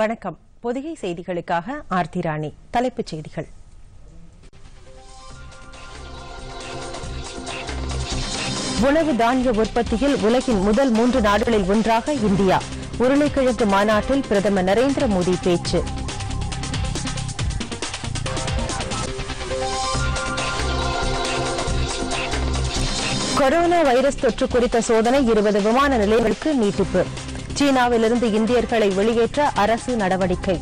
வணக்கம். பொதிகை செய்திகளுக்காக ஆர்த்தி ராணி. தலைப்புச் செய்திகள். உணவு தானிய உற்பத்தியில் உலகின் முதல் மூன்று நாடுகளில் ஒன்றாக இந்தியா. உருளைக்கிழங்கு மாநாட்டில் பிரதமர் நரேந்திர மோடி பேச்சு. கொரோனா வைரஸ் தொற்று குறித்த சோதனை இருபது விமான நிலையங்களுக்கு நீட்டிப்பு. சீனாவிலிருந்து இந்தியர்களை வெளியேற்ற அரசு நடவடிக்கை.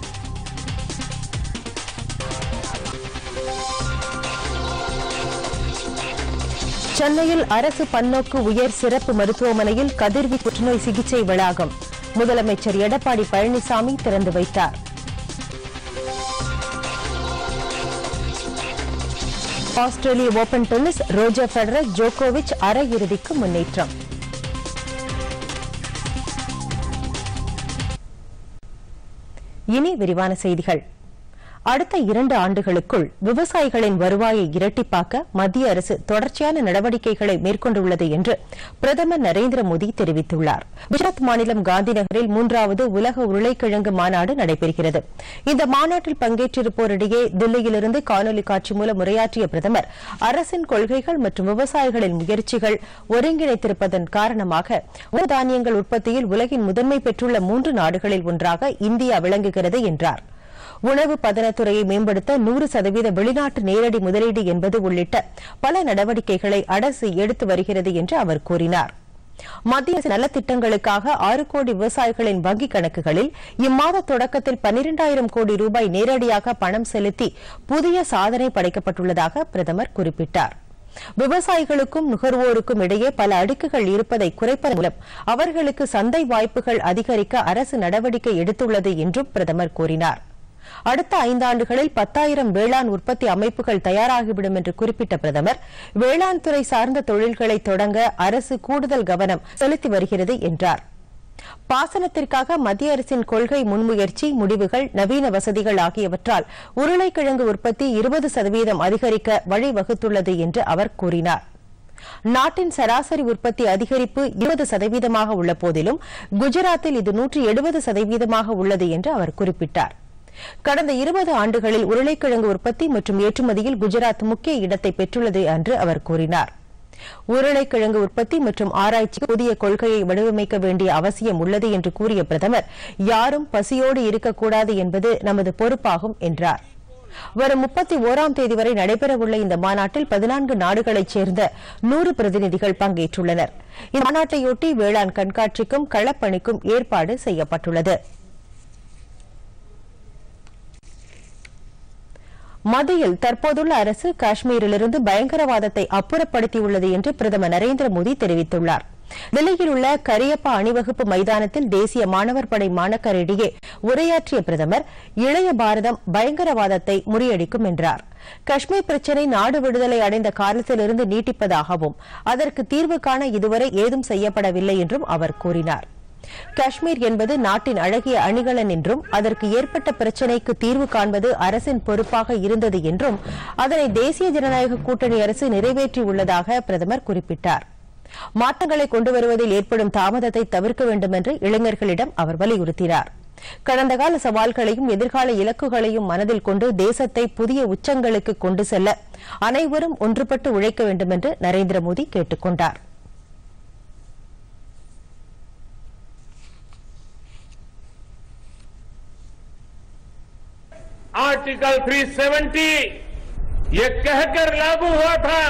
சென்னையில் அரசு பன்னோக்கு உயர் சிறப்பு மருத்துவமனையில் கதிர்வி புற்றுநோய் சிகிச்சை வளாகம். முதலமைச்சர் எடப்பாடி பழனிசாமி திறந்து வைத்தார். ஆஸ்திரேலிய ஓபன் டென்னிஸ் ரோஜர் ஃபெடரர் ஜோகோவிச் அரையிறுதிக்கு முன்னேற்றம். இனி விரிவான செய்திகள். அடுத்த இரண்டு ஆண்டுகளுக்குள் விவசாயிகளின் வருவாயை இரட்டிப்பாக்க மத்திய அரசு தொடர்ச்சியான நடவடிக்கைகளை மேற்கொண்டுள்ளது என்று பிரதமர் நரேந்திர மோடி தெரிவித்துள்ளார். குஜராத் மாநிலம் காந்திநகரில் மூன்றாவது உலக உருளைக்கிழங்கு மாநாடு நடைபெறுகிறது. இந்த மாநாட்டில் பங்கேற்றிருப்போரிடையே தில்லியிலிருந்து காணொலி காட்சி மூலம் உரையாற்றிய பிரதமர் அரசின் கொள்கைகள் மற்றும் விவசாயிகளின் முயற்சிகள் ஒருங்கிணைத்திருப்பதன் காரணமாக உணவு தானியங்கள் உற்பத்தியில் உலகின் முதன்மை பெற்றுள்ள மூன்று நாடுகளில் ஒன்றாக இந்தியா விளங்குகிறது என்றார். உணவு பதனத்துறையை மேம்படுத்த நூறு சதவீத வெளிநாட்டு நேரடி முதலீடு என்பது உள்ளிட்ட பல நடவடிக்கைகளை அரசு எடுத்து வருகிறது என்று அவர் கூறினார். மத்திய அரசு நலத்திட்டங்களுக்காக ஆறு கோடி விவசாயிகளின் வங்கிக் கணக்குகளில் இம்மாத தொடக்கத்தில் பனிரெண்டாயிரம் கோடி ரூபாய் நேரடியாக பணம் செலுத்தி புதிய சாதனை படைக்கப்பட்டுள்ளதாக பிரதமர் குறிப்பிட்டார். விவசாயிகளுக்கும் நுகர்வோருக்கும் இடையே பல அடுக்குகள் இருப்பதை குறைப்பதன் மூலம் அவர்களுக்கு சந்தை வாய்ப்புகள் அதிகரிக்க அரசு நடவடிக்கை எடுத்துள்ளது என்றும் பிரதமர் கூறினார். அடுத்த ஐந்தாண்டுகளில் பத்தாயிரம் வேளாண் உற்பத்தி அமைப்புகள் தயாராகிவிடும் என்று குறிப்பிட்ட பிரதமர் வேளாண் துறை சார்ந்த தொழில்களை தொடங்க அரசு கூடுதல் கவனம் செலுத்தி வருகிறது என்றார். பாசனத்திற்காக மத்திய அரசின் கொள்கை முன்முயற்சி முடிவுகள் நவீன வசதிகள் ஆகியவற்றால் உருளைக்கிழங்கு உற்பத்தி இருபது சதவீதம் அதிகரிக்க வழிவகுத்துள்ளது என்று அவர் கூறினார். நாட்டின் சராசரி உற்பத்தி அதிகரிப்பு இருபது சதவீதமாக உள்ள போதிலும் குஜராத்தில் இது நூற்றி எழுபது சதவீதமாக உள்ளது என்று அவர் குறிப்பிட்டார். கடந்த இருபது ஆண்டுகளில் உருளைக்கிழங்கு உற்பத்தி மற்றும் ஏற்றுமதியில் குஜராத் முக்கிய இடத்தை பெற்றுள்ளது என்று அவர் கூறினார். உருளைக்கிழங்கு உற்பத்தி மற்றும் ஆராய்ச்சி புதிய கொள்கையை வடிவமைக்க வேண்டிய அவசியம் உள்ளது என்று கூறிய பிரதமர் யாரும் பசியோடு இருக்கக்கூடாது என்பது நமது பொறுப்பாகும் என்றார். வரும் முப்பத்தி ஓராம் தேதி வரை நடைபெறவுள்ள இந்த மாநாட்டில் பதினான்கு நாடுகளைச் சேர்ந்த நூறு பிரதிநிதிகள் பங்கேற்றுள்ளனர். இந்த மாநாட்டையொட்டி வேளாண் கண்காட்சிக்கும் களப்பணிக்கும் ஏற்பாடு செய்யப்பட்டுள்ளது. மத்தியில் தற்போதுள்ள அரசு காஷ்மீரிலிருந்து பயங்கரவாதத்தை அப்புறப்படுத்தியுள்ளது என்று பிரதமர் நரேந்திர மோடி தெரிவித்துள்ளார். தில்லியில் உள்ள கரியப்பா அணிவகுப்பு மைதானத்தில் தேசிய மாணவர் படை மாணக்கரிடையே உரையாற்றிய பிரதமர் இளைய பாரதம் பயங்கரவாதத்தை முறியடிக்கும் என்றார். காஷ்மீர் பிரச்சினை நாடு விடுதலை அடைந்த காலத்திலிருந்து நீட்டிப்பதாகவும் அதற்கு தீர்வு காண இதுவரை ஏதும் செய்யப்படவில்லை என்றும் அவர் கூறினார். காஷ்மீர் என்பது நாட்டின் அழகிய அணிகலன் என்றும் அதற்கு ஏற்பட்ட பிரச்சினைக்கு தீர்வு காண்பது அரசின் பொறுப்பாக இருந்தது என்றும் அதனை தேசிய ஜனநாயக கூட்டணி அரசு நிறைவேற்றியுள்ளதாக பிரதமர் குறிப்பிட்டார். மாற்றங்களை கொண்டு வருவதில் ஏற்படும் தாமதத்தை தவிர்க்க வேண்டும் என்று இளைஞர்களிடம் அவர் வலியுறுத்தினார். கடந்த கால சவால்களையும் எதிர்கால இலக்குகளையும் மனதில் கொண்டு தேசத்தை புதிய உச்சங்களுக்கு கொண்டு செல்ல அனைவரும் ஒன்றுபட்டு உழைக்க வேண்டும் என்று நரேந்திர மோடி கேட்டுக் கொண்டாா் आर्टिकल 370 ये कहकर लागू हुआ था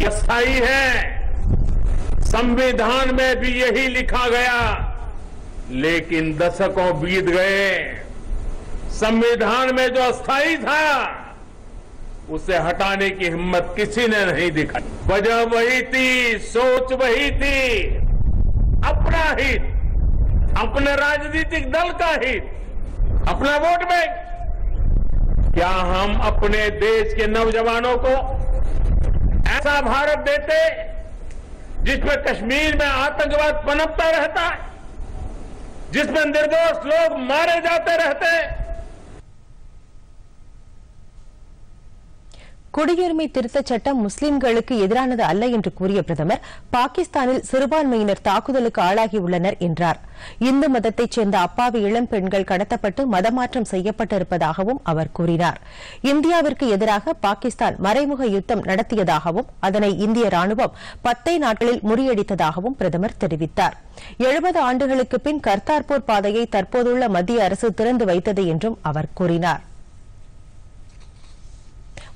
ये स्थायी है। संविधान में भी यही लिखा गया, लेकिन दशकों बीत गए। संविधान में जो अस्थायी था, उसे हटाने की हिम्मत किसी ने नहीं दिखाई। वजह वही थी, सोच वही थी, अपना हित, अपने राजनीतिक दल का हित, अपना वोट बैंक। क्या हम अपने देश के नौजवानों को ऐसा भारत देते जिसमें कश्मीर में आतंकवाद पनपता रहता है जिसमें निर्दोष लोग मारे जाते रहते हैं குடியுரிமை திருத்தச் சட்டம் முஸ்லிம்களுக்கு எதிரானது அல்ல என்று கூறிய பிரதமர் பாகிஸ்தானில் சிறுபான்மையினர் தாக்குதலுக்கு ஆளாகியுள்ளனர் என்றார். இந்து மதத்தைச் சேர்ந்த அப்பாவி இளம் பெண்கள் கடத்தப்பட்டு மதமாற்றம் செய்யப்பட்டிருப்பதாகவும் அவர் கூறினார். இந்தியாவிற்கு எதிராக பாகிஸ்தான் மறைமுக யுத்தம் நடத்தியதாகவும் அதனை இந்திய ராணுவம் பத்தே நாட்களில் முறியடித்ததாகவும் பிரதமர் தெரிவித்தார். எழுபது ஆண்டுகளுக்கு பின் கர்த்தார்பூர் பாதையை தற்போதுள்ள மத்திய அரசு திறந்து வைத்தது என்றும் அவர் கூறினார்.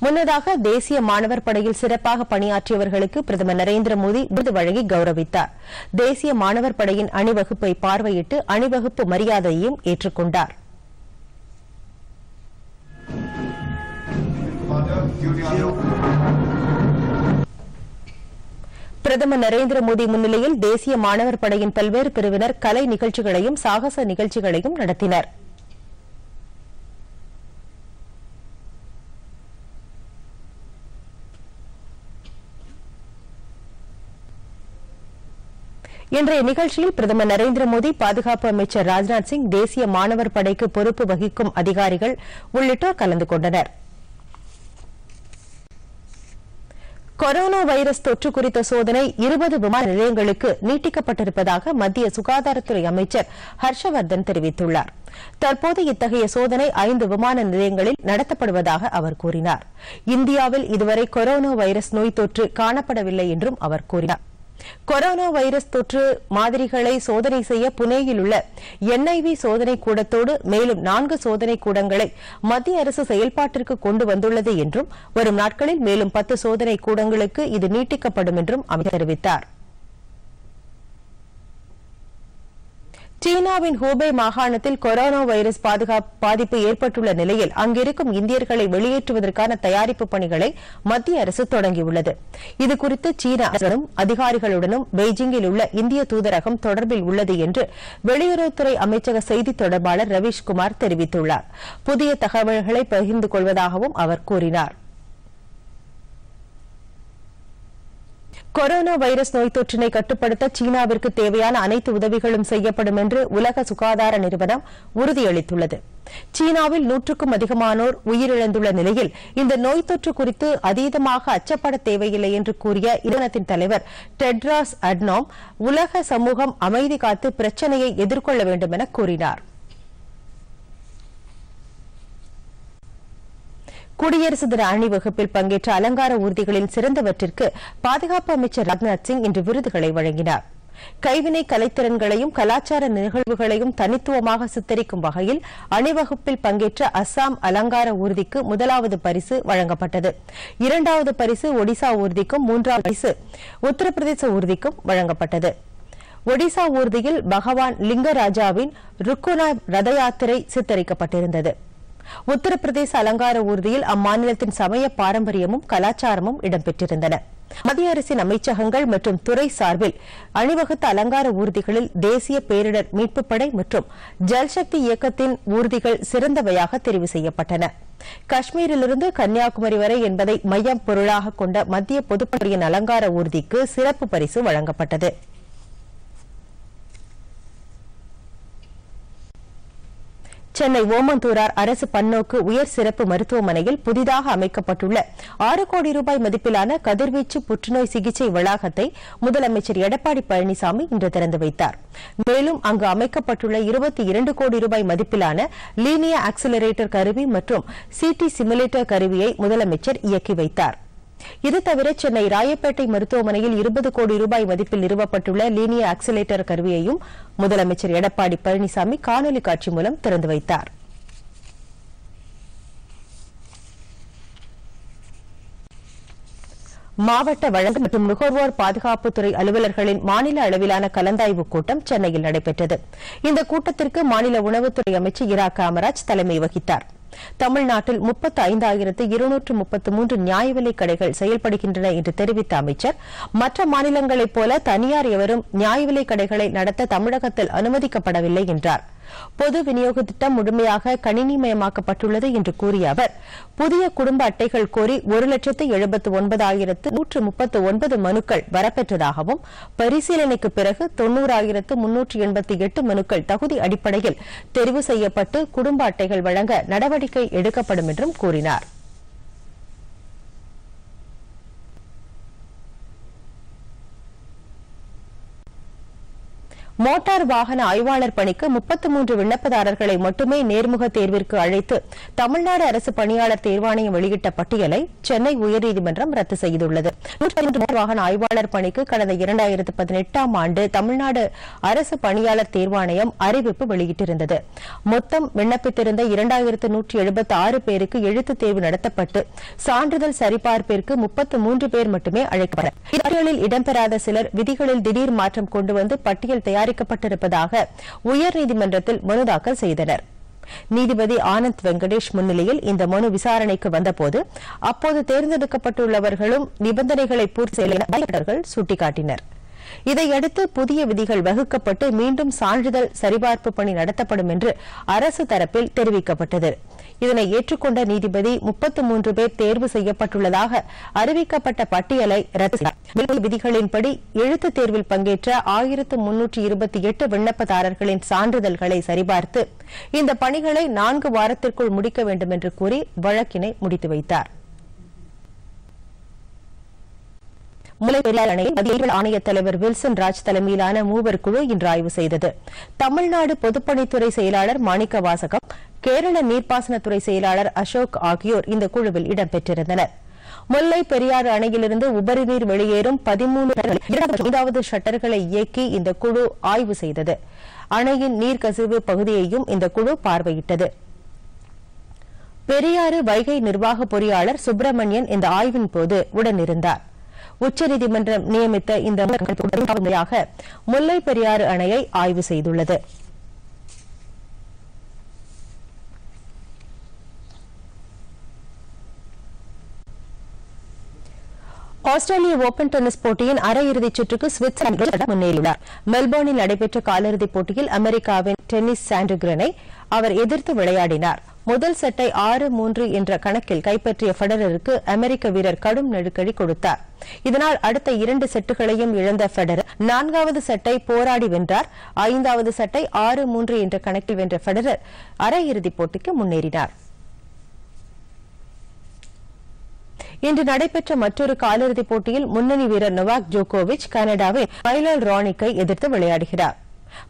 முன்னதாக தேசிய மாணவர் படையில் சிறப்பாக பணியாற்றியவர்களுக்கு பிரதமர் நரேந்திர மோடி விருது வழங்கி கௌரவித்தார். தேசிய மாணவர் படையின் அணிவகுப்பை பார்வையிட்டு அணிவகுப்பு மரியாதையையும் ஏற்றுக்கொண்டார். பிரதமர் நரேந்திர மோடி முன்னிலையில் தேசிய மாணவர் படையின் பல்வேறு பிரிவினர் கலை நிகழ்ச்சிகளையும் சாகச நிகழ்ச்சிகளையும் நடத்தினா் இன்றைய நிகழ்ச்சியில் பிரதமர் நரேந்திர மோடி பாதுகாப்பு அமைச்சர் ராஜ்நாத் சிங் தேசிய மாணவர் படைக்கு பொறுப்பு வகிக்கும் அதிகாரிகள் உள்ளிட்டோர் கலந்து கொண்டனர். கொரோனா வைரஸ் தொற்று குறித்த சோதனை இருபது விமான நிலையங்களுக்கு நீட்டிக்கப்பட்டிருப்பதாக மத்திய சுகாதாரத்துறை அமைச்சர் ஹர்ஷவர்தன் தெரிவித்துள்ளார். தற்போது இத்தகைய சோதனை ஐந்து விமான நிலையங்களில் நடத்தப்படுவதாக அவர் கூறினார். இந்தியாவில் இதுவரை கொரோனா வைரஸ் நோய் தொற்று காணப்படவில்லை என்றும் அவர் கூறினாா் கொரோனா வைரஸ் தொற்று மாதிரிகளை சோதனை செய்ய புனேயில் உள்ள என்ஐவி சோதனை கூடத்தோடு மேலும் நான்கு சோதனை கூடங்களை மத்திய அரசு செயல்பாட்டிற்கு கொண்டு வந்துள்ளது என்றும் வரும் நாட்களில் மேலும் பத்து சோதனை கூடங்களுக்கு இது நீட்டிக்கப்படும் என்றும் அமைச்சர் தெரிவித்தார். சீனாவின் ஹூபே மாகாணத்தில் கொரோனா வைரஸ் பாதிப்பு ஏற்பட்டுள்ள நிலையில் அங்கிருக்கும் இந்தியர்களை வெளியேற்றுவதற்கான தயாரிப்பு பணிகளை மத்திய அரசு தொடங்கியுள்ளது. இதுகுறித்து சீன அரசுடனும் அதிகாரிகளுடனும் பெய்ஜிங்கில் உள்ள இந்திய தூதரகம் தொடர்பில் உள்ளது என்று வெளியுறவுத்துறை அமைச்சக செய்தி தொடர்பாளர் ரவீஷ்குமார் தெரிவித்துள்ளார். புதிய தகவல்களை பகிர்ந்து கொள்வதாகவும் அவர் கூறினார். கொரோனா வைரஸ் நோய் தொற்றினை கட்டுப்படுத்த சீனாவிற்கு தேவையான அனைத்து உதவிகளும் செய்யப்படும் என்று உலக சுகாதார நிறுவனம் உறுதியளித்துள்ளது. சீனாவில் நூற்றுக்கும் அதிகமானோர் உயிரிழந்துள்ள நிலையில் இந்த நோய் தொற்று குறித்து அதீதமாக அச்சப்பட தேவையில்லை என்று கூறிய நிறுவனத்தின் தலைவர் டெட்ராஸ் அட்னோம் உலக சமூகம் அமைதி காத்து பிரச்சினையை எதிர்கொள்ள வேண்டும் என கூறினார். குடியரசு தின அணிவகுப்பில் பங்கேற்ற அலங்கார ஊர்திகளின் சிறந்தவற்றிற்கு பாதுகாப்பு அமைச்சர் ராஜ்நாத் சிங் இன்று விருதுகளை வழங்கினார். கைவினை கலைத்திறன்களையும் கலாச்சார நிகழ்வுகளையும் தனித்துவமாக சித்தரிக்கும் வகையில் அணிவகுப்பில் பங்கேற்ற அஸ்ஸாம் அலங்கார ஊர்திக்கு முதலாவது பரிசு வழங்கப்பட்டது. இரண்டாவது பரிசு ஒடிசா ஊர்திக்கும் மூன்றாவது பரிசு உத்தரப்பிரதேச ஊர்திக்கும் வழங்கப்பட்டது. ஒடிசா ஊர்தியில் பகவான் லிங்கராஜாவின் ருக்குனா ரத யாத்திரை சித்தரிக்கப்பட்டிருந்தது. உத்தரப்பிரதேச அலங்கார ஊர்தியில் அம்மாநிலத்தின் சமய பாரம்பரியமும் கலாச்சாரமும் இடம்பெற்றிருந்தன. மத்திய அரசின் அமைச்சகங்கள் மற்றும் துறை சார்பில் அணிவகுத்த அலங்கார ஊர்திகளில் தேசிய பேரிடர் மீட்புப் படை மற்றும் ஜல்சக்தி இயக்கத்தின் ஊர்திகள் சிறந்தவையாக தெரிவு செய்யப்பட்டன. காஷ்மீரிலிருந்து கன்னியாகுமரி வரை என்பதை மையம் பொருளாக கொண்ட மத்திய பொதுப்பணியின் அலங்கார ஊர்திக்கு சிறப்பு பரிசு வழங்கப்பட்டது. சென்னை ஓமந்தூரார் அரசு பன்னோக்கு உயர் சிறப்பு மருத்துவமனையில் புதிதாக அமைக்கப்பட்டுள்ள ஆறு கோடி ரூபாய் மதிப்பிலான கதிர்வீச்சு புற்றுநோய் சிகிச்சை வளாகத்தை முதலமைச்சர் எடப்பாடி பழனிசாமி இன்று திறந்து வைத்தார். மேலும் அங்கு அமைக்கப்பட்டுள்ள இருபத்தி இரண்டு கோடி ரூபாய் மதிப்பிலான லீனியா ஆக்சிலரேட்டர் கருவி மற்றும் சிடி சிமுலேட்டர் கருவியை முதலமைச்சர் இயக்கி வைத்தார். இது தவிர சென்னை ராயப்பேட்டை மருத்துவமனையில் இருபது கோடி ரூபாய் மதிப்பில் நிறுவப்பட்டுள்ள லீனியர் ஆக்சிலேட்டர் கருவியையும் முதலமைச்சர் எடப்பாடி பழனிசாமி காணொலி காட்சி மூலம் திறந்து வைத்தார். மாவட்ட வழங்கல் மற்றும் நுகர்வோர் பாதுகாப்புத்துறை அலுவலர்களின் மாநில அளவிலான கலந்தாய்வு கூட்டம் சென்னையில் நடைபெற்றது. இந்த கூட்டத்திற்கு மாநில உணவுத்துறை அமைச்சர் இரா காமராஜ் தலைமை வகித்தாா் தமிழ்நாட்டில் முப்பத்து ஐந்தாயிரத்து இருநூற்று முப்பத்து மூன்று நியாய விலைக் கடைகள் செயல்படுகின்றன என்று தெரிவித்த அமைச்சர் மற்ற மாநிலங்களைப் போல தனியார் எவரும் நியாய விலைக் கடைகளை நடத்த தமிழகத்தில் அனுமதிக்கப்படவில்லை என்றார். பொது விநியோக திட்டம் முழுமையாக கணினிமயமாக்கப்பட்டுள்ளது என்று கூறிய அவர் புதிய குடும்ப அட்டைகள் கோரி ஒரு லட்சத்து எழுபத்து ஒன்பதாயிரத்து நூற்று முப்பத்து ஒன்பது மனுக்கள் வரப்பெற்றதாகவும் பரிசீலனைக்கு பிறகு தொன்னூறாயிரத்து முன்னூற்று எண்பத்தி எட்டு மனுக்கள் தகுதி அடிப்படையில் தெரிவு செய்யப்பட்டு குடும்ப அட்டைகள் வழங்க நடவடிக்கை எடுக்கப்படும் என்றும் கூறினார். மோட்டார் வாகன ஆய்வாளர் பணிக்கு முப்பத்து மூன்று விண்ணப்பதாரர்களை மட்டுமே நேர்முக தேர்விற்கு அழைத்து தமிழ்நாடு அரசு பணியாளர் தேர்வாணையம் வெளியிட்ட பட்டியலை சென்னை உயர்நீதிமன்றம் ரத்து செய்துள்ளது. வாகன ஆய்வாளர் பணிக்கு கடந்த இரண்டாயிரத்து பதினெட்டாம் ஆண்டு தமிழ்நாடு அரசு பணியாளர் தேர்வாணையம் அறிவிப்பு வெளியிட்டிருந்தது. மொத்தம் விண்ணப்பித்திருந்த இரண்டாயிரத்து நூற்றி எழுபத்தி ஆறு பேருக்கு எழுத்துத் தேர்வு நடத்தப்பட்டு சான்றிதழ் சரிபார்ப்பிற்கு முப்பத்து மூன்று பேர் மட்டுமே அழைக்கப்பட்டனர். இடம்பெறாத சிலர் விதிகளில் திடீர் மாற்றம் கொண்டு வந்து பட்டியல் தயாரிக்கப்பட்டிருப்பதாக உயர்நீதிமன்றத்தில் மனு தாக்கல் செய்தனர். நீதிபதி ஆனந்த் வெங்கடேஷ் முன்னிலையில் இந்த மனு விசாரணைக்கு வந்தபோது அப்போது தேர்ந்தெடுக்கப்பட்டுள்ளவர்களும் நிபந்தனைகளை பூர்த்தி செய்ய சுட்டிக்காட்டினர். இதையடுத்து புதிய விதிகள் வகுக்கப்பட்டு மீண்டும் சான்றிதழ் சரிபார்ப்பு பணி நடத்தப்படும் என்று அரசு தரப்பில் தெரிவிக்கப்பட்டது. இதனை ஏற்றுக்கொண்ட நீதிபதி முப்பத்து மூன்று பேர் தேர்வு செய்யப்பட்டுள்ளதாக அறிவிக்கப்பட்ட பட்டியலை ரத்து செய்தார். விதிகளின்படி எழுத்து தேர்வில் பங்கேற்ற ஆயிரத்து முன்னூற்றி இருபத்தி எட்டு விண்ணப்பதாரர்களின் சான்றிதழ்களை சரிபார்த்து இந்த பணிகளை நான்கு வாரத்திற்குள் முடிக்க வேண்டும் என்று கூறி வழக்கினை முடித்து வைத்தார். முல்லை பெரியார் அணையை மத்திய ஆணைய தலைவர் வில்சன் ராஜ் தலைமையிலான மூவர் குழு இன்று ஆய்வு செய்தது. தமிழ்நாடு பொதுப்பணித்துறை செயலாளர் மாணிக்க வாசகம் கேரள நீர்ப்பாசனத்துறை செயலாளர் அசோக் ஆகியோர் இந்த குழுவில் இடம்பெற்றிருந்தனர். முல்லை பெரியாறு அணையிலிருந்து உபரிநீர் வெளியேறும் பதிமூன்று ஐந்தாவது ஷட்டர்களை இயக்கி இந்த குழு ஆய்வு செய்தது. அணையின் நீர்க்கசிவு பகுதியையும் இந்த குழு பார்வையிட்டது. பெரியாறு வைகை நிர்வாக பொறியாளர் சுப்பிரமணியன் இந்த ஆய்வின் போது உடனிருந்தார். உச்சநீதிமன்றம் நியமித்த இந்த முறையாக முல்லை பெரியாறு அணையை ஆய்வு செய்துள்ளது. ஆஸ்திரேலிய ஓபன் டென்னிஸ் போட்டியின் அரையிறுதிச் சுற்றுக்கு சுவிட்சர்லாந்து முன்னேறியுள்ளார் மெல்போர்னில் நடைபெற்ற காலிறுதிப் போட்டியில் அமெரிக்காவின் டென்னிஸ் சாண்டகிரனை அவர் எதிர்த்து விளையாடினார். முதல் செட்டை ஆறு மூன்று என்ற கணக்கில் கைப்பற்றிய ஃபெடரருக்கு அமெரிக்க வீரர் கடும் நெருக்கடி கொடுத்தார். இதனால் அடுத்த இரண்டு செட்டுகளையும் இழந்த ஃபெடரர் நான்காவது செட்டை போராடி வென்றார். ஐந்தாவது செட்டை ஆறு மூன்று என்ற கணக்கில் வென்ற ஃபெடரர் அரையிறுதிப் போட்டிக்கு முன்னேறினார். இன்று நடைபெற்ற மற்றொரு காலிறுதிப் போட்டியில் முன்னணி வீரர் நொவாக் ஜோகோவிச் கனடாவின் மைலல் ரானிக்கை எதிர்த்து விளையாடுகிறார்.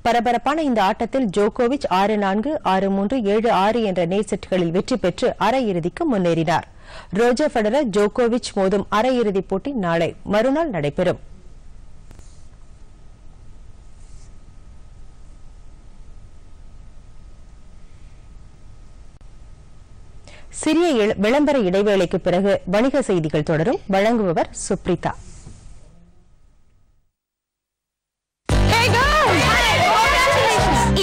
பரபரப்பான இந்த ஆட்டத்தில் ஜோகோவிச் ஆறு நான்கு ஆறு மூன்று ஏழு ஆறு என்ற நேர் வெற்றி பெற்று அரையிறுதிக்கு முன்னேறினார். ரோஜர் ஃபெடரர் ஜோகோவிச் மோதும் அரையிறுதிப் போட்டி நாளை மறுநாள் நடைபெறும். சிறிய விளம்பர இடைவேளைக்கு பிறகு வணிக செய்திகள் தொடரும். வழங்குபவர் சுப்ரிதா.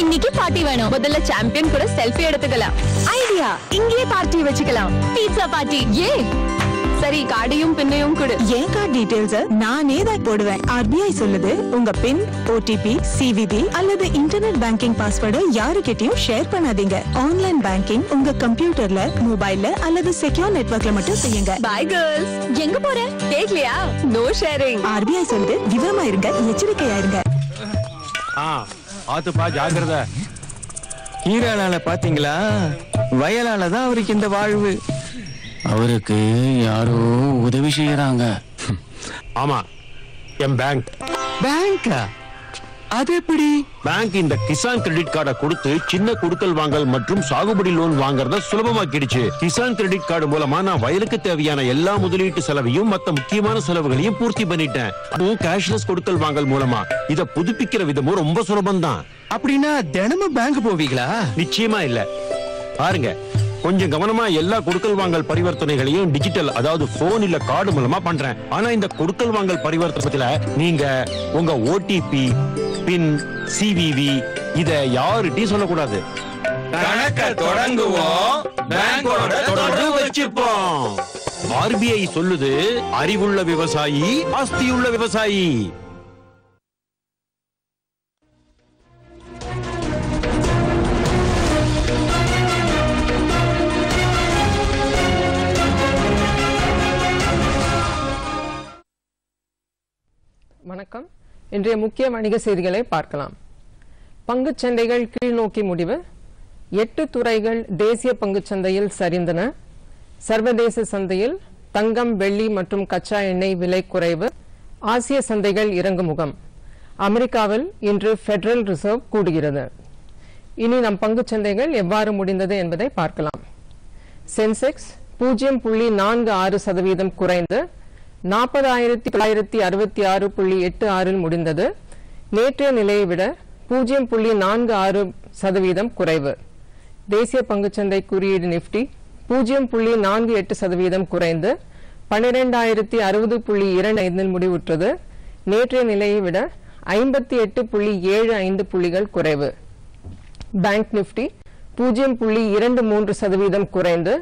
இன்னைக்கு பார்ட்டி வேணும். முதல்ல சாம்பியன் கூட செல்ஃபி எடுத்துக்கலாம். ஐடியா இங்கேயே பார்ட்டி வச்சுக்கலாம். பீட்சா பார்ட்டி ஏ சரி கார்டையும் பின்னையும் கொடு. என் கார்டு டீடைல்ஸ் நானே தான் போடுவேன். ஆர்பிஐ சொல்லுது உங்க பின் ஓடிபி சிவிவி அல்லது இன்டர்நெட் பேங்கிங் பாஸ்வேர்டை யாருக்கிட்டயும் ஷேர் பண்ணாதீங்க. ஆன்லைன் பேங்கிங் உங்க கம்ப்யூட்டர்ல மொபைல்ல அல்லது செக்யூர் நெட்வொர்க்ல மட்டும் செய்யுங்க. பாய் கேர்ள்ஸ் எங்க போற? கேக்கலையா? நோ ஷேரிங் ஆர்பிஐ சொல்லுது விவரமா இருங்க எச்சரிக்கையா இருங்க ஆ பாத்துப்பா ஜாக்கிரதை. ஈராளால பாத்தீங்களா? வயலால தான் அவருக்கு இந்த வாழ்வு. அவருக்கு யாரோ உதவி செய்யறாங்க ஆமா என் பேங்க். பேங்கா? அது எப்படி? பேங்க் இந்த கிசான் கிரெடிட் கார்டை கொடுத்து சின்ன குடுக்கல் வாங்கல் மற்றும் சாகுபடி லோன் வாங்குறத சுலபமாக்கிடுச்சு. கிசான் கிரெடிட் கார்டு மூலமா நான் வயலுக்கு தேவையான எல்லா முதலீட்டு செலவையும் மத்த முக்கியமான செலவுகளையும் பூர்த்தி பண்ணிட்டேன். அதுவும் கேஷ்லெஸ் கொடுக்கல் வாங்கல் மூலமா. இத புதுப்பிக்கிற விதமும் ரொம்ப சுலபம் தான் அப்படின்னா தினமும் பேங்க் போவீங்களா? நிச்சயமா இல்ல. பாருங்க கொஞ்சம் கவனமா எல்லா கொடுக்கல் வாங்கல் பரிவர்த்தனைகளையும் டிஜிட்டல் அதாவது போன் இல்ல கார்டு மூலமா பண்றேன். ஆனா இந்த கொடுக்கல் வாங்கல் பரிவர்த்தனத்துல நீங்க உங்க ஓடிபி பின் சிவிவி இத யாருகிட்டயும் சொல்லக்கூடாது. கணக்க தொடங்குவோம். பேங்கோட தொடர்பு வச்சுப்போம். ஆர்பிஐ சொல்லுது அறிவுள்ள விவசாயி ஆஸ்தியுள்ள விவசாயி. இன்றைய முக்கிய வணிக செய்திகளை பார்க்கலாம். பங்குச் சந்தைகள் கீழ்நோக்கி முடிவு. எட்டு துறைகள் தேசிய பங்குச் சந்தையில் சரிந்தன. சர்வதேச சந்தையில் தங்கம் வெள்ளி மற்றும் கச்சா எண்ணெய் விலை குறைவு. ஆசிய சந்தைகள் இறங்குமுகம். அமெரிக்காவில் இன்று பெடரல் ரிசர்வ் கூடுகிறது. இனி நம் பங்குச் சந்தைகள் எவ்வாறு முடிந்தது என்பதை பார்க்கலாம். சென்செக்ஸ் பூஜ்ஜியம் புள்ளி நான்கு ஆறு சதவீதம் குறைந்து நாற்பதாயிரத்தி தொள்ளாயிரத்தி அறுபத்தி ஆறு புள்ளி எட்டு ஆறில் முடிந்தது. நேற்றைய நிலையை விட பூஜ்ஜியம் புள்ளி நான்கு ஆறு சதவீதம் குறைவு. தேசிய பங்குச்சந்தை குறியீடு நிப்டி பூஜ்ஜியம் புள்ளி நான்கு எட்டு சதவீதம் குறைந்து பன்னிரெண்டாயிரத்தி அறுபது புள்ளி இரண்டு ஐந்தில் முடிவுற்றது. நேற்றைய நிலையை விட ஐம்பத்தி எட்டு புள்ளி ஏழு ஐந்து புள்ளிகள் குறைவு. பேங்க் நிப்டி பூஜ்ஜியம் புள்ளி இரண்டு மூன்று சதவீதம் குறைந்து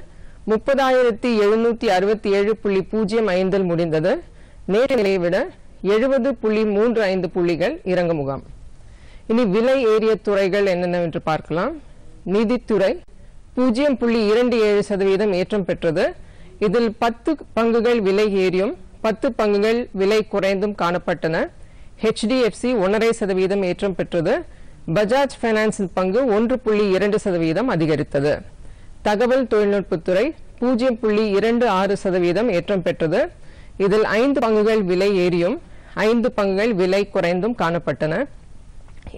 முப்பதாயிரத்தி எழுநூத்தி அறுபத்தி ஏழு புள்ளி பூஜ்ஜியம் ஐந்தில் முடிந்தது. நேற்று நிலையை விட எழுபது புள்ளி மூன்று ஐந்து புள்ளிகள் இறங்கு முகாம். இனி விலை ஏறிய துறைகள் என்னென்னவென்று பார்க்கலாம். நிதித்துறை பூஜ்ஜியம் புள்ளி இரண்டு ஏழு சதவீதம் ஏற்றம் பெற்றது. இதில் பத்து பங்குகள் விலை ஏறியும் பத்து பங்குகள் விலை குறைந்தும் காணப்பட்டன. ஹெச்டிஎஃப்சி ஒன்றரை சதவீதம் ஏற்றம் பெற்றது. பஜாஜ் பைனான்ஸின் பங்கு ஒன்று புள்ளி இரண்டு சதவீதம் அதிகரித்தது. தகவல் தொழில்நுட்பத்துறை பூஜ்ஜியம் புள்ளி இரண்டு ஆறு சதவீதம் ஏற்றம் பெற்றது. இதில் ஐந்து பங்குகள் விலை ஏறியும் ஐந்து பங்குகள் விலை குறைந்தும் காணப்பட்டன.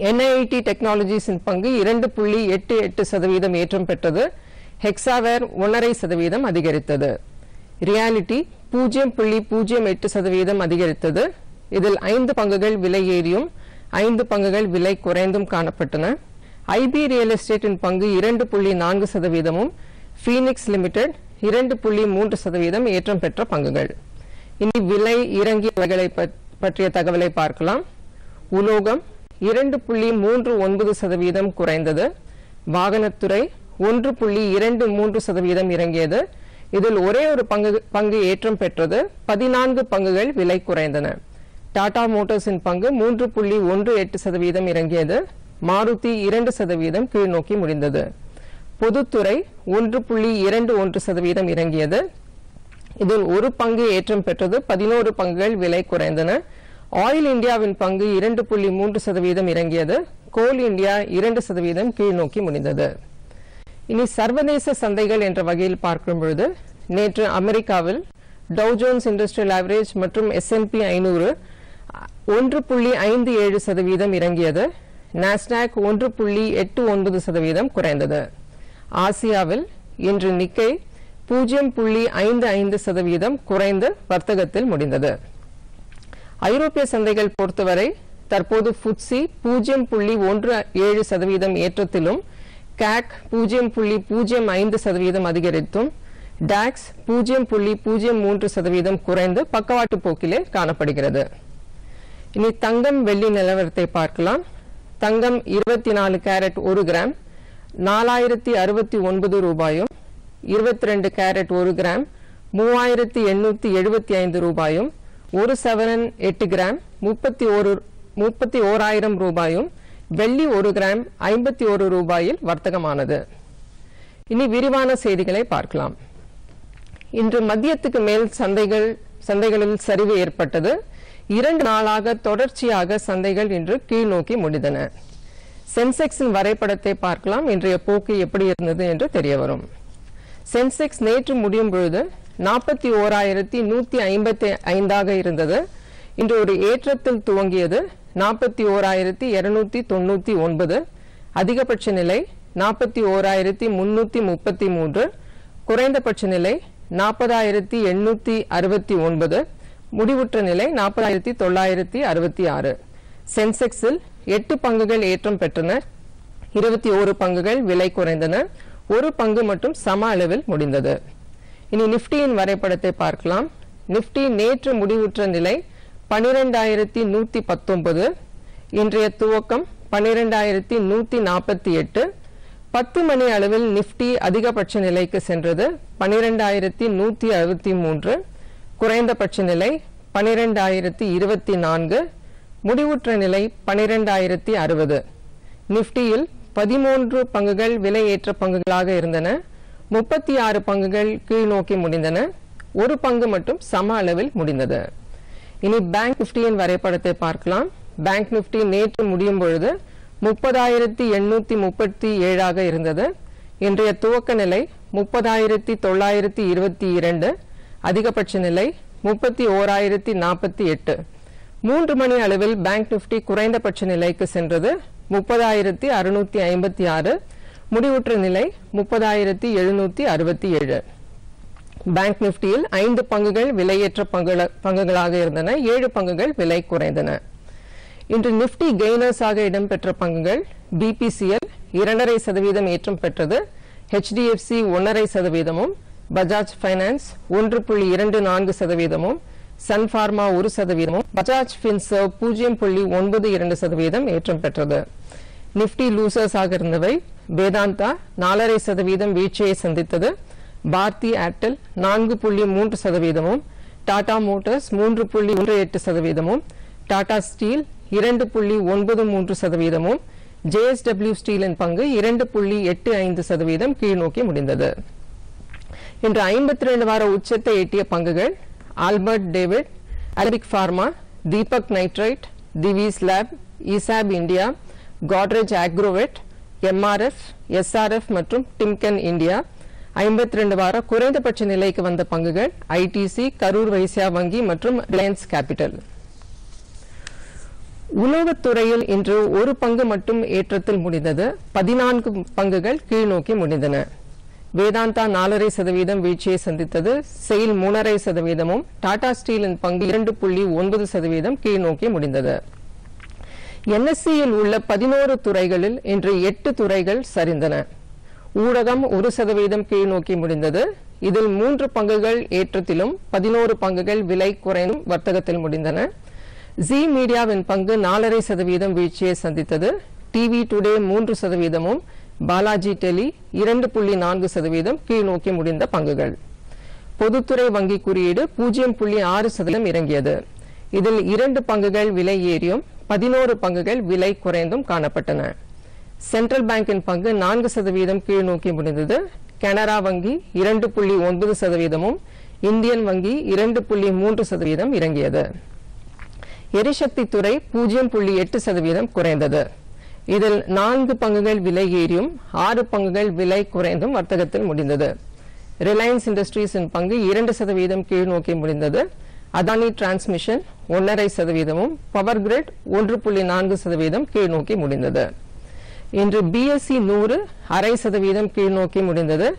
என்ஐடி டெக்னாலஜிஸின் பங்கு இரண்டு புள்ளி எட்டு எட்டு சதவீதம் ஏற்றம் பெற்றது. ஹெக்ஸாவேர் ஒன்றரை சதவீதம் அதிகரித்தது. ரியாலிட்டி பூஜ்ஜியம் புள்ளி பூஜ்ஜியம் எட்டு சதவீதம் அதிகரித்தது. இதில் ஐந்து பங்குகள் விலை ஏறியும் ஐந்து பங்குகள் விலை குறைந்தும் காணப்பட்டன. ஐபி ரியல் எஸ்டேட்டின் பங்கு இரண்டு புள்ளி நான்கு சதவீதமும் ஃபீனிக்ஸ் லிமிடெட் இரண்டு புள்ளி மூன்று சதவீதம் ஏற்றம் பெற்ற பங்குகள். இனி விலை இறங்கியவைகளை பற்- பற்றிய தகவலை பார்க்கலாம். உலோகம் இரண்டு புள்ளி மூன்று ஒன்பது சதவீதம் குறைந்தது. வாகனத்துறை ஒன்று புள்ளி இரண்டு மூன்று சதவீதம் இறங்கியது. இதில் ஒரே ஒரு பங்கு பங்கு ஏற்றம் பெற்றது. பதினான்கு பங்குகள் விலை குறைந்தன. டாடா மோட்டார்ஸின் பங்கு மூன்று புள்ளி ஒன்று எட்டு சதவீதம் இறங்கியது. மாருதி இரண்டு சதவீதம் கீழ்நோக்கி முடிந்தது. பொதுத்துறை ஒன்று புள்ளி இரண்டு ஒன்று சதவீதம் இறங்கியது. இதில் ஒரு பங்கு ஏற்றம் பெற்றது. பதினோரு பங்குகள் விலை குறைந்தன. ஆயில் இந்தியாவின் பங்கு இரண்டு புள்ளி மூன்று சதவீதம் இறங்கியது. கோல் இந்தியா இரண்டு சதவீதம் கீழ்நோக்கி முடிந்தது. இனி சர்வதேச சந்தைகள் என்ற வகையில் பார்க்கும் பொழுது நேற்று அமெரிக்காவில் டவு ஜோன்ஸ் இண்டஸ்ட்ரியல் ஆவரேஜ் மற்றும் எஸ்என்பி ஐநூறு ஒன்று புள்ளி ஐந்து ஏழு சதவீதம் இறங்கியது. நாஸ்டாக் ஒன்று புள்ளி எட்டு ஒன்பது சதவீதம் குறைந்தது. ஆசியாவில் இன்று நிக்கை பூஜ்ஜியம் புள்ளி ஐந்து ஐந்து சதவீதம் குறைந்து வர்த்தகத்தில் முடிந்தது. ஐரோப்பிய சந்தைகள் பொறுத்தவரை தற்போது ஃபுட்சி பூஜ்ஜியம் புள்ளி ஒன்று ஏழு சதவீதம் ஏற்றத்திலும் கேக் பூஜ்ஜியம் புள்ளி பூஜ்ஜியம் ஐந்து சதவீதம் அதிகரித்தும் டாக்ஸ் பூஜ்ஜியம் புள்ளி பூஜ்ஜியம் மூன்று சதவீதம் குறைந்து பக்கவாட்டு போக்கிலே காணப்படுகிறது. இனி தங்கம் வெள்ளி நிலவரத்தை பார்க்கலாம். தங்கம் இருபத்தி நாலு கேரட் ஒரு கிராம் நாலாயிரத்தி அறுபத்தி ஒன்பது ரூபாயும் இருபத்தி ரெண்டு கேரட் ஒரு கிராம் மூவாயிரத்தி எண்ணூத்தி எழுபத்தி ஐந்து ரூபாயும் ஒரு சவரன் எட்டு கிராம் முப்பத்தி ஒரு முப்பத்தி ஓராயிரம் ரூபாயும் வெள்ளி ஒரு கிராம் ஐம்பத்தி ஒரு ரூபாயில் வர்த்தகமானது. இனி விரிவான செய்திகளை பார்க்கலாம். இன்று மதியத்துக்கு மேல் சந்தைகள் சந்தைகளில் சரிவு ஏற்பட்டது. இரண்டு நாளாக தொடர்ச்சியாக சந்தைகள் இன்று கீழ்நோக்கி முடிந்தன. சென்செக்ஸின் வரைபடத்தை பார்க்கலாம். இன்றைய போக்கு எப்படி இருந்தது என்று தெரிய வரும். சென்செக்ஸ் நேற்று முடியும் பொழுது நாற்பத்தி ஓராயிரத்தி நூத்தி ஐம்பத்தி ஐந்தாக இருந்தது. இன்று ஒரு ஏற்றத்தில் துவங்கியது நாற்பத்தி ஓராயிரத்தி இருநூத்தி தொண்ணூத்தி ஒன்பது. அதிகபட்ச நிலை நாற்பத்தி ஓராயிரத்தி முன்னூத்தி முப்பத்தி மூன்று. குறைந்தபட்ச நிலை நாற்பதாயிரத்தி எண்ணூத்தி அறுபத்தி ஒன்பது. முடிவுற்ற நிலை நாற்பதாயிரத்தி தொள்ளாயிரத்தி அறுபத்தி ஆறு. சென்செக்ஸில் எட்டு பங்குகள் ஏற்றம் பெற்றன. இருபத்தி ஓரு பங்குகள் விலை குறைந்தன. ஒரு பங்கு மட்டும் சம அளவில் முடிந்தது. இனி நிப்டியின் வரைபடத்தை பார்க்கலாம். நிப்டி நேற்று முடிவுற்ற நிலை பனிரெண்டாயிரத்தி நூத்தி பத்தொன்பது. இன்றைய துவக்கம் பனிரெண்டாயிரத்தி நூத்தி நாற்பத்தி எட்டு. பத்து மணி அளவில் நிப்டி அதிகபட்ச நிலைக்கு சென்றது பனிரெண்டாயிரத்தி நூத்தி அறுபத்தி மூன்று. குறைந்தபட்ச நிலை பனிரெண்டாயிரத்தி இருபத்தி நான்கு முடிவுற்ற நிலை பனிரெண்டாயிரத்தி அறுபது. நிப்டியில் பதிமூன்று பங்குகள் விலையேற்ற பங்குகளாக இருந்தன. முப்பத்தி ஆறு பங்குகள் கீழ்நோக்கி முடிந்தன. ஒரு பங்கு மட்டும் சம அளவில் முடிந்தது. இனி பேங்க் நிப்டியின் வரைபடத்தை பார்க்கலாம். பேங்க் நிப்டி நேற்று முடியும் பொழுது முப்பதாயிரத்தி எண்ணூத்தி முப்பத்தி ஏழாக இருந்தது. இன்றைய துவக்க நிலை முப்பதாயிரத்தி தொள்ளாயிரத்தி இருபத்தி இரண்டு. அதிகபட்ச நிலை முப்பத்தி ஓராயிரத்தி நாற்பத்தி எட்டு. மூன்று மணி அளவில் பேங்க் நிப்டி குறைந்தபட்ச நிலைக்கு சென்றது முப்பதாயிரத்தி அறுநூத்தி ஐம்பத்தி ஆறு. முடிவுற்ற நிலை முப்பதாயிரத்தி எழுநூத்தி அறுபத்தி ஏழு. பேங்க் நிப்டியில் ஐந்து பங்குகள் விலையேற்ற பங்குகள- பங்குகளாக இருந்தன. ஏழு பங்குகள் விலை குறைந்தன. இன்று நிப்டி கெய்னர்ஸாக இடம்பெற்ற பங்குகள் பிபிசிஎல் இரண்டரை சதவீதம் ஏற்றம் பெற்றது. ஹெச்டிஎஃப்சி ஒன்றரை சதவீதமும் பஜாஜ் ஃபைனான்ஸ் ஒன்று புள்ளி இரண்டு நான்கு சதவீதமும் சன்பார்மா ஒரு சதவீதமும் பஜாஜ் பின்சர்வ் பூஜ்ஜியம் புள்ளி ஒன்பது இரண்டு சதவீதம் ஏற்றம் பெற்றது. நிப்டி லூசர்ஸ் ஆக இருந்தவை வேதாந்தா நாலரை சதவீதம் வீழ்ச்சியை சந்தித்தது பாரதி ஏர்டெல் நான்கு புள்ளி மூன்று சதவீதமும் டாடா மோட்டார்ஸ் மூன்று புள்ளி ஒன்று எட்டு சதவீதமும் டாடா ஸ்டீல் இரண்டு புள்ளி ஒன்பது மூன்று சதவீதமும் ஜேஎஸ்டபிள்யூ ஸ்டீலின் பங்கு இரண்டு புள்ளி எட்டு ஐந்து சதவீதம் கீழ்நோக்கி முடிந்தது. இன்று ஐம்பத்தி ரெண்டு வார உச்சத்தை எட்டிய பங்குகள் Albert David Arabic pharma Deepak nitrite Divi's lab ESAB India Godrej Agrovet MRF SRF மற்றும் டிம்கன் இந்தியா. ஐம்பத்தி ரெண்டு வார குறைந்தபட்ச நிலைக்கு வந்த பங்குகள் ஐடிசி கரூர் வைசியா வங்கி மற்றும் ரிலையன்ஸ் கேபிட்டல். உலோகத்துறையில் இன்று ஒரு பங்கு மட்டும் ஏற்றத்தில் முடிந்தது. பதினான்கு பங்குகள் கீழ்நோக்கி முடிந்தன. வேதாந்தா நாலரை சதவீதம் வீழ்ச்சியை சந்தித்தது. செயில் மூணரை சதவீதமும் டாடா ஸ்டீலின் பங்கு இரண்டு புள்ளி ஒன்பது சதவீதம் கீழ்நோக்கி முடிந்தது. என்எஸ்சியில் உள்ள பதினோரு துறைகளில் இன்று எட்டு துறைகள் சரிந்தன. ஊடகம் ஒரு சதவீதம் கீழ்நோக்கி முடிந்தது. இதில் மூன்று பங்குகள் ஏற்றத்திலும் பதினோரு பங்குகள் விலை குறைந்தும் வர்த்தகத்தில் முடிந்தன. ஜி மீடியாவின் பங்கு நாலரை சதவீதம் வீழ்ச்சியை சந்தித்தது. டிவி டுடே மூன்று சதவீதமும் பாலாஜி டெலி இரண்டு புள்ளி நான்கு சதவீதம் கீழ்நோக்கி முடிந்த பங்குகள். பொதுத்துறை வங்கி குறியீடு பூஜ்ஜியம் புள்ளி ஆறு சதவீதம் இறங்கியது. இதில் இரண்டு பங்குகள் விலை ஏறியும் பதினோரு பங்குகள் விலை குறைந்தும் காணப்பட்டன. சென்ட்ரல் பேங்கின் பங்கு நான்கு சதவீதம் கீழ்நோக்கி முடிந்தது. கனரா வங்கி இரண்டு புள்ளி ஒன்பது சதவீதமும் இந்தியன் வங்கி இரண்டு புள்ளி மூன்று சதவீதம் இறங்கியது. எரிசக்தி துறை பூஜ்ஜியம் புள்ளி எட்டு சதவீதம் குறைந்தது. இதில் நான்கு பங்குகள் விலை ஏறியும் ஆறு பங்குகள் விலை குறைந்தும் வர்த்தகத்தில் முடிந்தது. ரிலையன்ஸ் இண்டஸ்ட்ரீஸின் பங்கு இரண்டு சதவீதம் கீழ்நோக்கி முடிந்தது. அதானி டிரான்ஸ்மிஷன் ஒன்றரை சதவீதமும் பவர் கிரிட் ஒன்று புள்ளி நான்கு சதவீதம் கீழ்நோக்கி முடிந்தது. இன்று பிஎஸ்சி நூறு அரை சதவீதம் கீழ்நோக்கி முடிந்தது.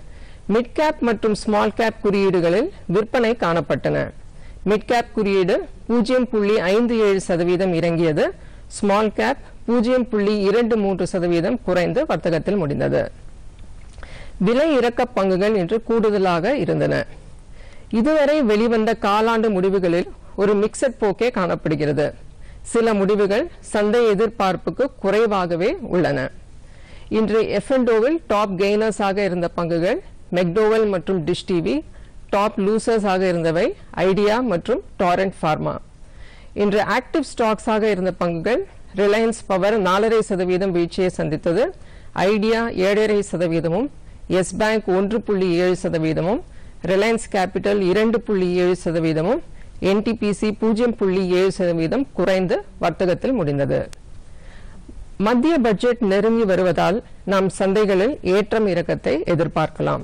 மிட்கேப் மற்றும் ஸ்மால் கேப் குறியீடுகளில் விற்பனை காணப்பட்டன. மிட்கேப் குறியீடு பூஜ்ஜியம் புள்ளி ஐந்து ஏழு சதவீதம் இறங்கியது. ஸ்மால் கேப் பூஜ்ஜியம் புள்ளி இரண்டு மூன்று சதவீதம் குறைந்து வர்த்தகத்தில் முடிந்தது. விலை இறக்க பங்குகள் இன்று கூடுதலாக இருந்தன. இதுவரை வெளிவந்த காலாண்டு முடிவுகளில் ஒரு மிக்சட் போக்கே காணப்படுகிறது. சில முடிவுகள் சந்தை எதிர்பார்ப்புக்கு குறைவாகவே உள்ளன. இன்று எஃப்என்டோவில் டாப் கெய்னர்ஸாக இருந்த பங்குகள் மெக்டோவல் மற்றும் டிஷ் டிவி டாப் லூசர்ஸாக இருந்தவை ஐடியா மற்றும் டாரண்ட் ஃபார்மா இன்று ஆக்டிவ் ஸ்டாக்ஸாக இருந்த பங்குகள் ரிலையன்ஸ் பவர் நாலரை சதவீதம் வீழ்ச்சியை சந்தித்தது. ஐடியா ஏழரை சதவீதமும் எஸ் பேங்க் ஒன்று புள்ளி ஏழு சதவீதமும் ரிலையன்ஸ் கேபிட்டல் இரண்டு புள்ளி ஏழு சதவீதமும் என்டிபிசி பூஜ்ஜியம் புள்ளி ஏழு சதவீதம் குறைந்து வர்த்தகத்தில் முடிந்தது. மத்திய பட்ஜெட் நெருங்கி வருவதால் நாம் சந்தைகளில் ஏற்றம் இறக்கத்தை எதிர்பார்க்கலாம்.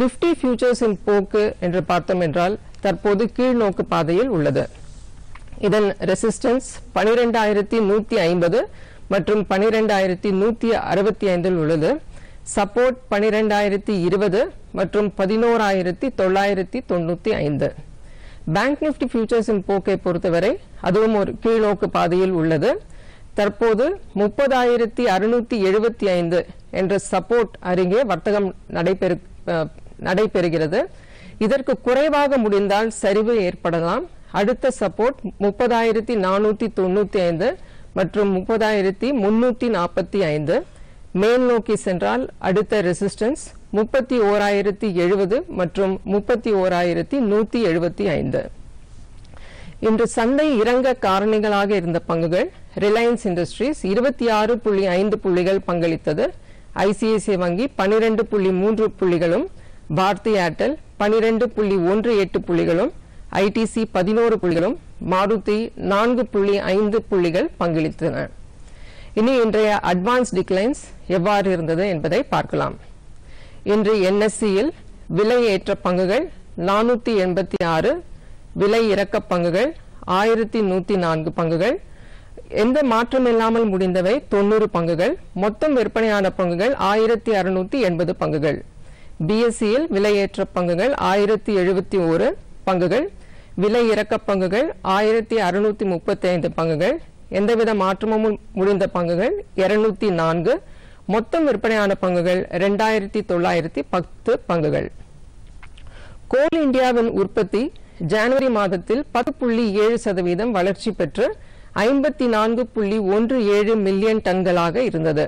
நிப்டி ஃபியூச்சர்ஸின் போக்கு என்று பார்த்தோம் என்றால் தற்போது கீழ்நோக்கு பாதையில் உள்ளது. இதன் ரெசிஸ்டன்ஸ் பனிரெண்டாயிரத்தி நூத்தி ஐம்பது மற்றும் பனிரெண்டாயிரத்தி நூத்தி அறுபத்தி ஐந்தில் உள்ளது. சப்போர்ட் பனிரெண்டாயிரத்தி இருபது மற்றும் பதினோராயிரத்தி தொள்ளாயிரத்தி தொண்ணூத்தி ஐந்து. பேங்க் நிப்டி ஃபியூச்சர்ஸின் போக்கை பொறுத்தவரை அதுவும் ஒரு கீழ்நோக்கு பாதையில் உள்ளது. தற்போது முப்பதாயிரத்தி அறுநூத்தி எழுபத்தி ஐந்து என்ற சப்போர்ட் அருகே வர்த்தகம் நடைபெறு நடைபெறுகிறது. இதற்கு குறைவாக முடிந்தால் சரிவு ஏற்படலாம். அடுத்த சப்போர்ட் முப்பதாயிரத்தி நானூத்தி தொண்ணூத்தி ஐந்து மற்றும் முப்பதாயிரத்தி முன்னூத்தி நாற்பத்தி ஐந்து. மேல் நோக்கி சென்றால் அடுத்த ரெசிஸ்டன்ஸ் முப்பத்தி ஓராயிரத்தி எழுபது மற்றும் முப்பத்தி ஓராயிரத்தி நூத்தி எழுபத்தி ஐந்து. இன்று சந்தை இறங்க காரணிகளாக இருந்த பங்குகள் ரிலையன்ஸ் இண்டஸ்ட்ரீஸ் இருபத்தி ஆறு புள்ளி ஐந்து புள்ளிகள் பங்களித்தது. ஐசிஐசிஐ வங்கி பனிரெண்டு புள்ளி மூன்று புள்ளிகளும் பாரதி ஏர்டெல் பனிரெண்டு புள்ளி ஒன்று எட்டு புள்ளிகளும் ஐடிசி பதினோரு புள்ளிகளும் மாருதி நான்கு புள்ளி ஐந்து புள்ளிகள் பங்களித்தன. இனி இன்றைய அட்வான்ஸ் டிக்ளைன்ஸ் எவ்வாறு இருந்தது என்பதை பார்க்கலாம். இன்று என்எஸ்சியில் விலை ஏற்ற பங்குகள் நானூற்றி எண்பத்தி ஆறு விலை இறக்க பங்குகள் ஆயிரத்தி நூற்றி நான்கு பங்குகள் எந்த மாற்றமில்லாமல் முடிந்தவை தொண்ணூறு பங்குகள் மொத்தம் விற்பனையான பங்குகள் ஆயிரத்தி அறுநூத்தி எண்பது பங்குகள். பிஎஸ்சியில் விலையேற்ற பங்குகள் ஆயிரத்தி எழுபத்தி ஒரு பங்குகள் விலை இறக்க பங்குகள் ஆயிரத்தி அறுநூத்தி முப்பத்தி ஐந்து பங்குகள். எந்தவித மாற்றமும் முடிந்த பங்குகள் இருநூத்தி நான்கு. மொத்தம் விற்பனையான பங்குகள் இரண்டாயிரத்தி தொள்ளாயிரத்தி பத்து பங்குகள். கோல் இந்தியாவின் உற்பத்தி ஜனவரி மாதத்தில் பத்து புள்ளி ஏழு சதவீதம் வளர்ச்சி பெற்று ஐம்பத்தி நான்கு புள்ளி ஒன்று ஏழு மில்லியன் டன்களாக இருந்தது.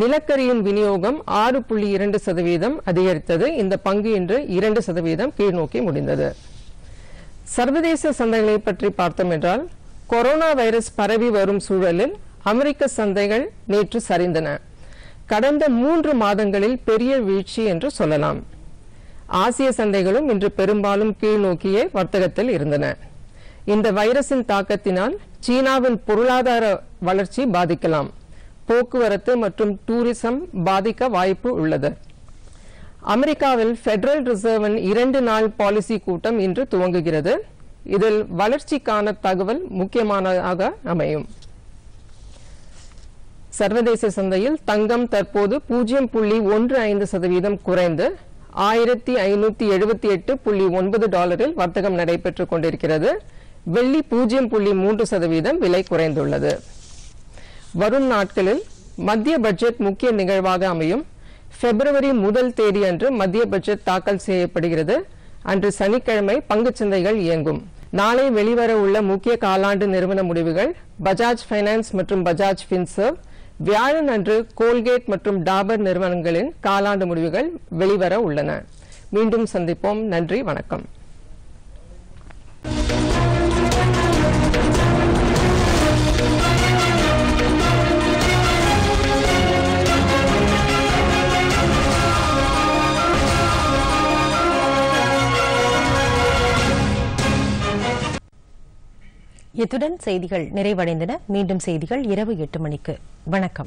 நிலக்கரியின் விநியோகம் ஆறு புள்ளி இரண்டு சதவீதம் அதிகரித்தது. இந்த பங்கு இன்று இரண்டு சதவீதம் கீழ்நோக்கி முடிந்தது. சர்வதேச சந்தைகளை பற்றி பார்த்தோம் என்றால் கொரோனா வைரஸ் பரவி வரும் சூழலில் அமெரிக்க சந்தைகள் நேற்று சரிந்தன. கடந்த மூன்று மாதங்களில் பெரிய வீழ்ச்சி என்று சொல்லலாம். ஆசிய சந்தைகளும் இன்று பெரும்பாலும் கீழ்நோக்கியே வர்த்தகத்தில் இருந்தன. இந்த வைரஸின் தாக்கத்தினால் சீனாவின் பொருளாதார வளர்ச்சி பாதிக்கலாம். போக்குவரத்து மற்றும் டூரிசம் பாதிக்க வாய்ப்பு உள்ளது. அமெரிக்காவில் பெடரல் ரிசர்வின் இரண்டு நாள் பாலிசி கூட்டம் இன்று துவங்குகிறது. இதில் வளர்ச்சிக்கான தகவல் முக்கியமானதாக அமையும். சர்வதேச சந்தையில் தங்கம் தற்போது பூஜ்ஜியம் புள்ளி ஒன்று ஐந்து சதவீதம் குறைந்து ஆயிரத்தி ஐநூத்தி எழுபத்தி எட்டு புள்ளி ஒன்பது டாலரில் வர்த்தகம் நடைபெற்றுக் கொண்டிருக்கிறது. வெள்ளி பூஜ்ஜியம் புள்ளி மூன்று சதவீதம் விலை குறைந்துள்ளது. வரும் நாட்களில் மத்திய பட்ஜெட் முக்கிய நிகழ்வாக அமையும். பிப்ரவரி முதல் தேதி அன்று மத்திய பட்ஜெட் தாக்கல் செய்யப்படுகிறது. அன்று சனிக்கிழமை பங்குச் சந்தைகள் இயங்கும். நாளை வெளிவர உள்ள முக்கிய காலாண்டு நிறுவன முடிவுகள் பஜாஜ் ஃபைனான்ஸ் மற்றும் பஜாஜ் பின்சர்வ் வியாழன் அன்று கோல்கேட் மற்றும் டாபர் நிறுவனங்களின் காலாண்டு முடிவுகள் வெளிவர உள்ளன. மீண்டும் சந்திப்போம். நன்றி வணக்கம். இத்துடன் செய்திகள் நிறைவடைந்தன. மீண்டும் செய்திகள் இரவு எட்டு மணிக்கு. வணக்கம்.